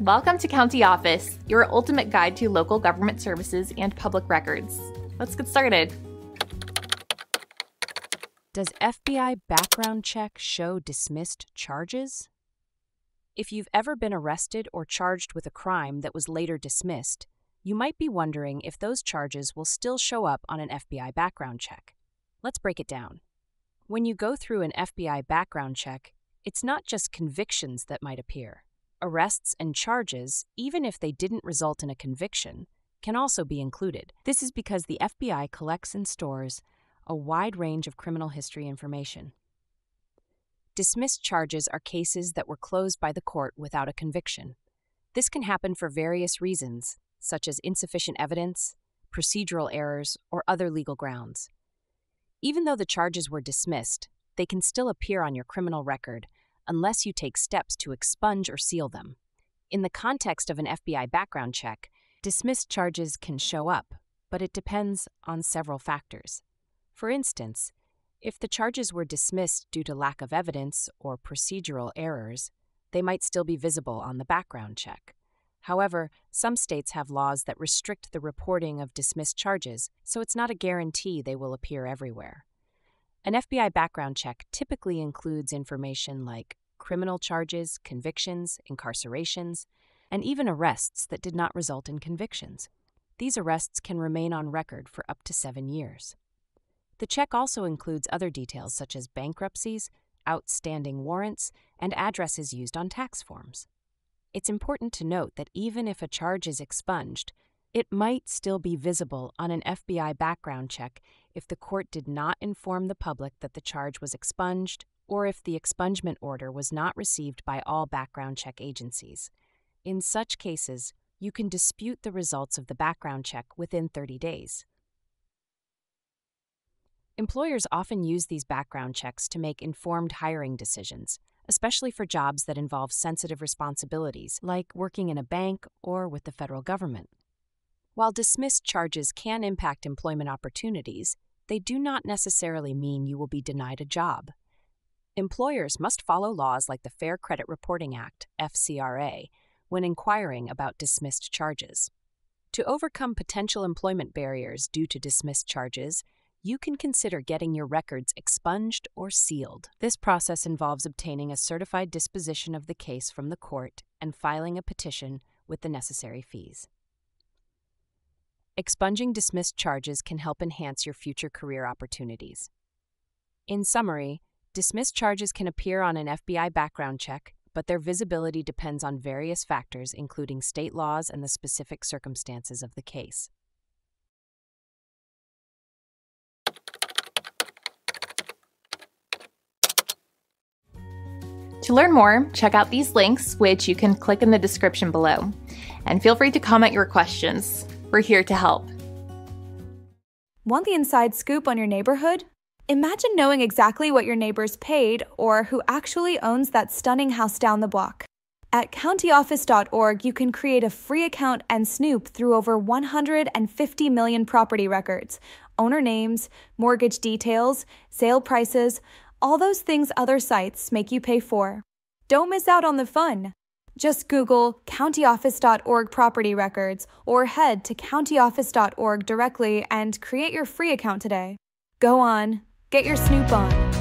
Welcome to County Office, your ultimate guide to local government services and public records. Let's get started. Does FBI background check show dismissed charges? If you've ever been arrested or charged with a crime that was later dismissed, you might be wondering if those charges will still show up on an FBI background check. Let's break it down. When you go through an FBI background check, it's not just convictions that might appear. Arrests and charges, even if they didn't result in a conviction, can also be included. This is because the FBI collects and stores a wide range of criminal history information. Dismissed charges are cases that were closed by the court without a conviction. This can happen for various reasons, such as insufficient evidence, procedural errors, or other legal grounds. Even though the charges were dismissed, they can still appear on your criminal record unless you take steps to expunge or seal them. In the context of an FBI background check, dismissed charges can show up, but it depends on several factors. For instance, if the charges were dismissed due to lack of evidence or procedural errors, they might still be visible on the background check. However, some states have laws that restrict the reporting of dismissed charges, so it's not a guarantee they will appear everywhere. An FBI background check typically includes information like criminal charges, convictions, incarcerations, and even arrests that did not result in convictions. These arrests can remain on record for up to seven years. The check also includes other details such as bankruptcies, outstanding warrants, and addresses used on tax forms. It's important to note that even if a charge is expunged, it might still be visible on an FBI background check if the court did not inform the public that the charge was expunged or if the expungement order was not received by all background check agencies. In such cases, you can dispute the results of the background check within 30 days. Employers often use these background checks to make informed hiring decisions, especially for jobs that involve sensitive responsibilities, like working in a bank or with the federal government. While dismissed charges can impact employment opportunities, they do not necessarily mean you will be denied a job. Employers must follow laws like the Fair Credit Reporting Act, FCRA, when inquiring about dismissed charges. To overcome potential employment barriers due to dismissed charges, you can consider getting your records expunged or sealed. This process involves obtaining a certified disposition of the case from the court and filing a petition with the necessary fees. Expunging dismissed charges can help enhance your future career opportunities. In summary, dismissed charges can appear on an FBI background check, but their visibility depends on various factors, including state laws and the specific circumstances of the case. To learn more, check out these links, which you can click in the description below. And feel free to comment your questions. We're here to help. Want the inside scoop on your neighborhood? Imagine knowing exactly what your neighbors paid or who actually owns that stunning house down the block. At countyoffice.org, you can create a free account and snoop through over 150 million property records, owner names, mortgage details, sale prices, all those things other sites make you pay for. Don't miss out on the fun. Just Google countyoffice.org property records or head to countyoffice.org directly and create your free account today. Go on, get your snoop on.